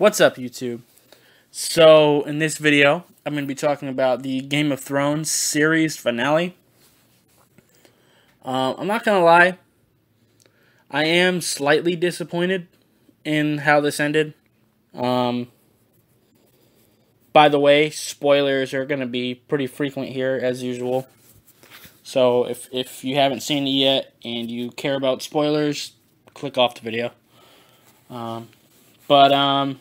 What's up, YouTube? So, in this video, I'm going to be talking about the Game of Thrones series finale. Uh, I'm not going to lie, I am slightly disappointed in how this ended. Um, by the way, spoilers are going to be pretty frequent here, as usual. So, if, if you haven't seen it yet and you care about spoilers, click off the video. Um, but, um,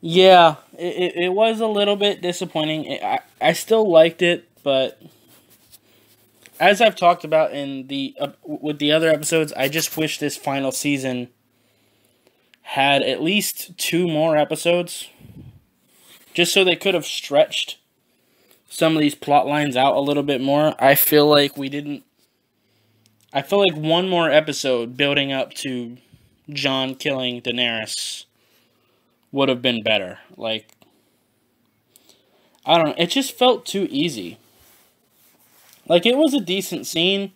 yeah, it, it, was a little bit disappointing. I, I still liked it, but as I've talked about in the uh, with the other episodes, I just wish this final season had at least two more episodes, just so they could have stretched some of these plot lines out a little bit more. I feel like we didn't. I feel like one more episode building up to Jon killing Daenerys would have been better. Like, I don't know. It just felt too easy. Like, it was a decent scene.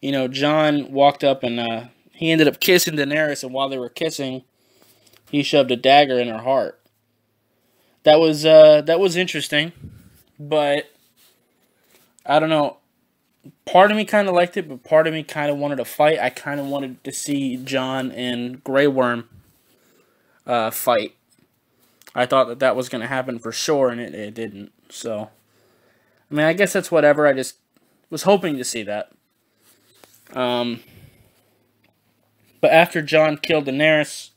You know, Jon walked up and uh, he ended up kissing Daenerys, and while they were kissing, he shoved a dagger in her heart. That was uh, that was interesting, but I don't know. Part of me kind of liked it, but part of me kind of wanted to fight. I kind of wanted to see Jon and Grey Worm uh, fight. I thought that that was going to happen for sure, and it, it didn't. So, I mean, I guess that's whatever. I just was hoping to see that. Um, but after Jon killed Daenerys,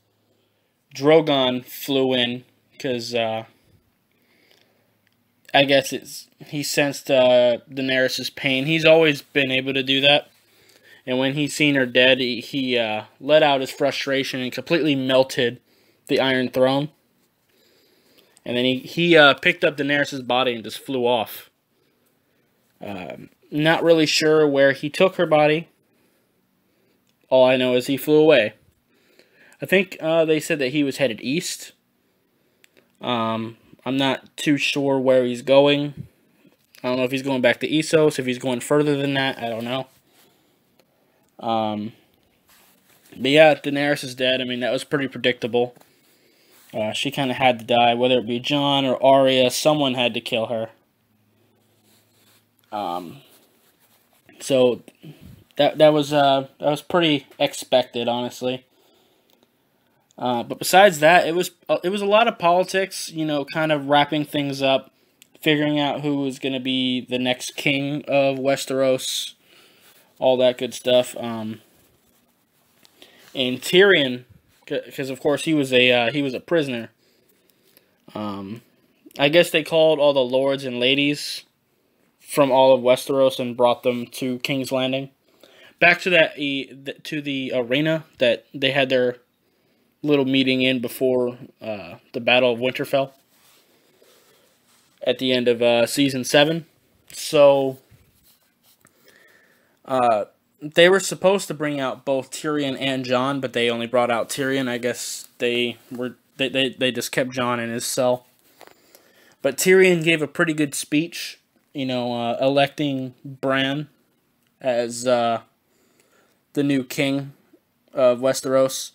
Drogon flew in because uh, I guess it's he sensed uh, Daenerys' pain. He's always been able to do that. And when he seen her dead, he, he uh, let out his frustration and completely melted the Iron Throne. And then he, he uh, picked up Daenerys' body and just flew off. Um, not really sure where he took her body. All I know is he flew away. I think uh, they said that he was headed east. Um, I'm not too sure where he's going. I don't know if he's going back to Essos, if he's going further than that. I don't know. Um, but yeah, Daenerys is dead. I mean, that was pretty predictable. Uh, she kind of had to die, whether it be Jon or Arya. Someone had to kill her. Um, so that that was uh, that was pretty expected, honestly. Uh, but besides that, it was uh, it was a lot of politics. You know, kind of wrapping things up, figuring out who was going to be the next king of Westeros, all that good stuff. Um, and Tyrion because of course he was a uh, he was a prisoner. Um, I guess they called all the lords and ladies from all of Westeros and brought them to King's Landing. Back to that to the arena that they had their little meeting in before uh, the Battle of Winterfell at the end of uh, season seven. So uh, they were supposed to bring out both Tyrion and Jon, but they only brought out Tyrion. I guess they were they, they, they just kept Jon in his cell. But Tyrion gave a pretty good speech, you know, uh, electing Bran as uh, the new king of Westeros,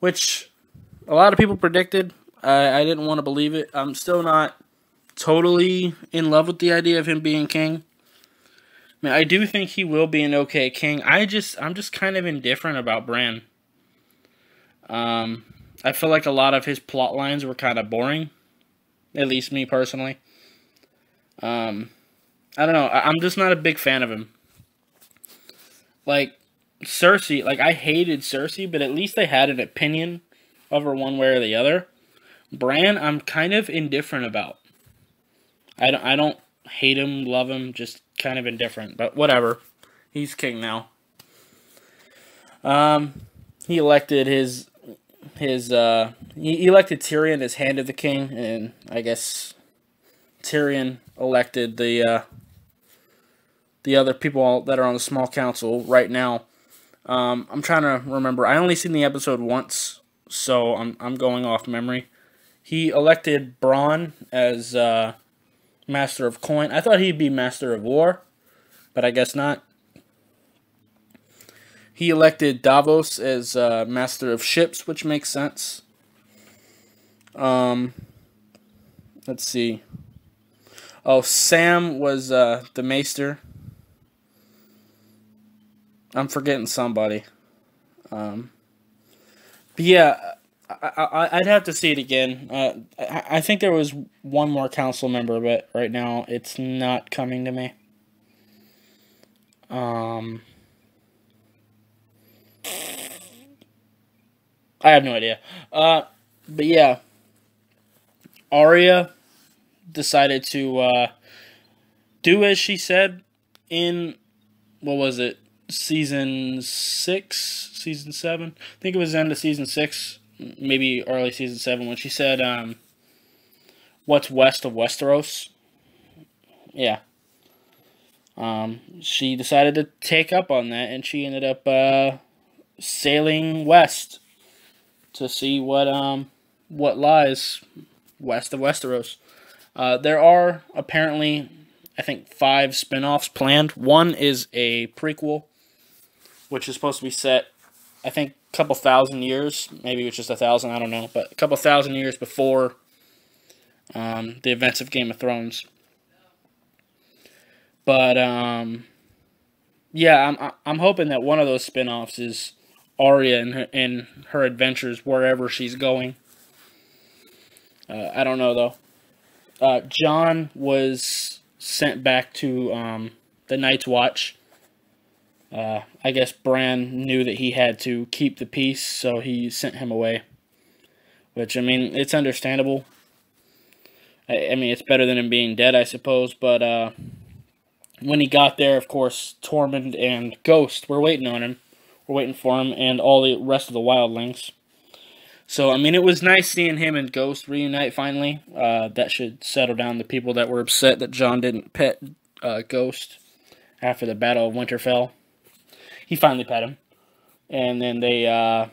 which a lot of people predicted. I, I didn't want to believe it. I'm still not totally in love with the idea of him being king. I mean, I do think he will be an okay king. I just, I'm just kind of indifferent about Bran. Um, I feel like a lot of his plot lines were kind of boring. At least me personally. Um, I don't know. I, I'm just not a big fan of him. Like, Cersei, like, I hated Cersei, but at least they had an opinion of her one way or the other. Bran, I'm kind of indifferent about. I don't, I don't hate him, love him, just kind of indifferent. But whatever. He's king now. Um, he elected his his uh he elected Tyrion as hand of the king, and I guess Tyrion elected the uh the other people that are on the small council right now. Um, I'm trying to remember. I only seen the episode once, so I'm I'm going off memory. He elected Bronn as uh, Master of Coin. I thought he'd be Master of War, but I guess not. He elected Davos as uh, master of ships, which makes sense. Um, let's see. Oh, Sam was uh, the maester. I'm forgetting somebody. Um, but yeah, I, would have to see it again. Uh, I, I think there was one more council member, but right now it's not coming to me. Um, I have no idea. Uh, but yeah, Arya decided to uh, do as she said in what was it season six, season seven? I think it was end of season six, maybe early season seven when she said, um, "What's west of Westeros?" Yeah. Um, she decided to take up on that, and she ended up uh, sailing west to see what um what lies west of Westeros. Uh, there are apparently, I think, five spin-offs planned. One is a prequel, which is supposed to be set, I think, couple thousand years. Maybe it's just a thousand, I don't know. But a couple thousand years before um, the events of Game of Thrones. But, um, yeah, I'm, I'm hoping that one of those spin-offs is Arya and her, and her adventures wherever she's going. Uh, I don't know, though uh, Jon was sent back to um, the Night's Watch. Uh, I guess Bran knew that he had to keep the peace, so he sent him away. Which, I mean, it's understandable. I, I mean, it's better than him being dead, I suppose. But uh, when he got there, of course, Tormund and Ghost were waiting on him. We're waiting for him, and all the rest of the wildlings. So, I mean, it was nice seeing him and Ghost reunite finally. Uh, that should settle down the people that were upset that Jon didn't pet uh, Ghost after the Battle of Winterfell. He finally pet him. And then they, uh,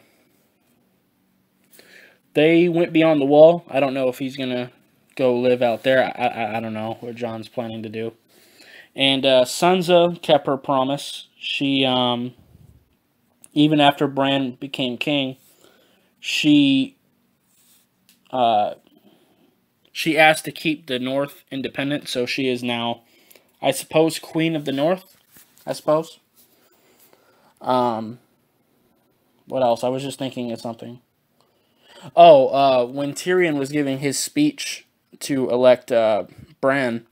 they went beyond the wall. I don't know if he's going to go live out there. I, I, I, don't know what Jon's planning to do. And uh, Sansa kept her promise. She, um, even after Bran became king, she uh, she asked to keep the North independent, so she is now, I suppose, Queen of the North. I suppose. Um, what else? I was just thinking of something. Oh, uh, when Tyrion was giving his speech to elect uh, Bran,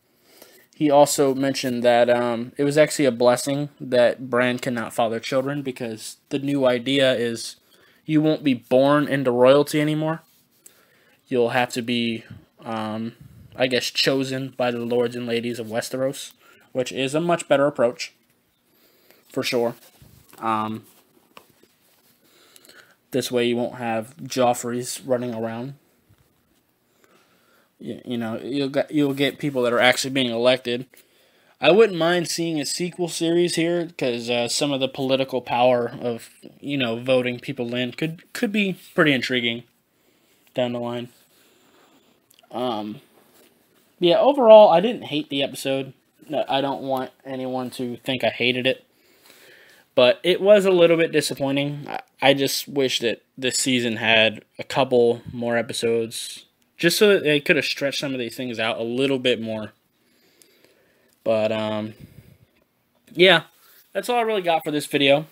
he also mentioned that um, it was actually a blessing that Bran cannot father children because the new idea is you won't be born into royalty anymore. You'll have to be, um, I guess, chosen by the lords and ladies of Westeros, which is a much better approach, for sure. Um, this way you won't have Joffreys running around. You, you know, you'll get, you'll get people that are actually being elected I wouldn't mind seeing a sequel series here because uh, some of the political power of you know voting people in could could be pretty intriguing down the line. Um, yeah, overall, I didn't hate the episode. I don't want anyone to think I hated it, but it was a little bit disappointing. I just wish that this season had a couple more episodes, just so that they could have stretched some of these things out a little bit more. But, um, yeah, that's all I really got for this video.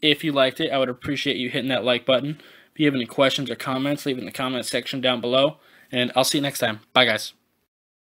If you liked it, I would appreciate you hitting that like button. If you have any questions or comments, leave it in the comment section down below. And I'll see you next time. Bye, guys.